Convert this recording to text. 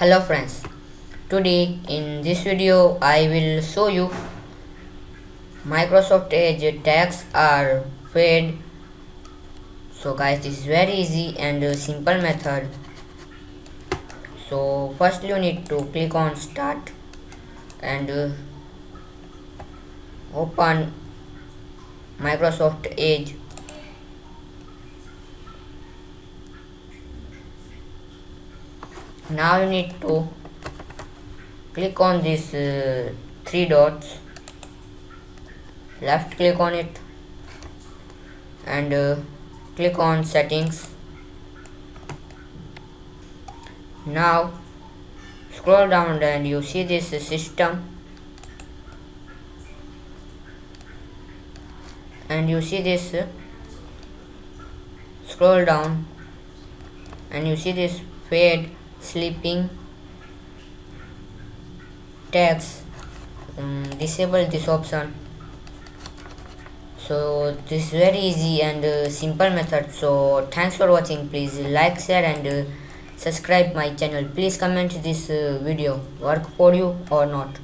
hello friends today in this video i will show you microsoft edge tabs are fade so guys this is very easy and simple method. So first you need to click on start and open microsoft edge now you need to click on these uh, three dots. Left click on it and uh, click on settings. Now scroll down and you see this system. And you see this scroll down and you see this fade sleeping. Tabs. Um, disable this option. So this is very easy and uh, simple method. So thanks for watching. Please like share and uh, subscribe my channel. Please comment this uh, video. Work for you or not